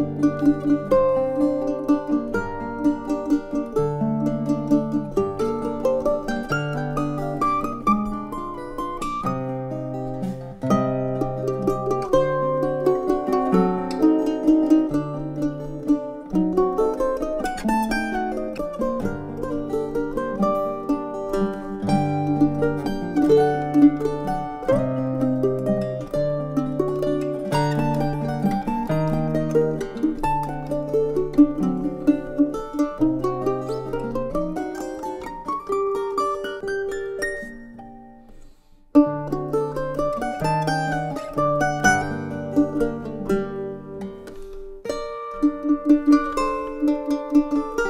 Música Música